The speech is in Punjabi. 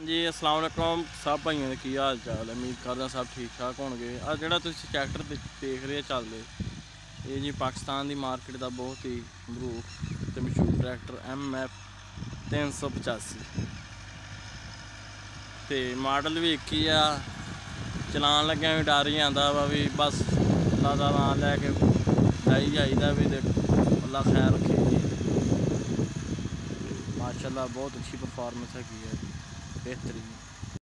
ਹਾਂਜੀ, ਅਸਲਾਮ ਅਲੈਕੁਮ ਸਭ ਭਾਈਆਂ ਦੇ ਕੀ ਹਾਲ ਚਾਲ ਹੈ? ਉਮੀਦ ਕਰਦਾ ਸਭ ਠੀਕ ਠਾਕ ਹੋਣਗੇ। ਆ ਜਿਹੜਾ ਤੁਸੀਂ ਟਰੈਕਟਰ ਦੇ- ਦੇਖ ਰਹੇ ਚੱਲਦੇ ਇਹ ਜੀ ਪਾਕਿਸਤਾਨ ਦੀ ਮਾਰਕੀਟ ਦਾ ਬਹੁਤ ਹੀ ਮਰੂਫ ਤੇ ਮਸ਼ਹੂਰ ਟਰੈਕਟਰ ਐਮਐਫ 385 ਤੇ ਮਾਡਲ ਵੀ ਇੱਕ ਹੀ ਆ, ਚਲਾਉਣ ਲੱਗਿਆ ਵੀ ਡਰ ਹੀ ਆਂਦਾ ਵਾ ਵੀ ਬਸ ਅੱਲਾ ਦਾ ਨਾਮ ਲੈ ਕੇ ਜਾਈ ਜਾਈਦਾ ਵੀ ਦੇਖ ਅੱਲਾ ਖੈਰ ਰੱਖੇ। ਜੀ ਮਾਸ਼ਾਅੱਲਾ, ਬਹੁਤ ਅੱਛੀ ਪਰਫਾਰਮੈਂਸ ਹੈਗੀ ਹੈ Petrinho.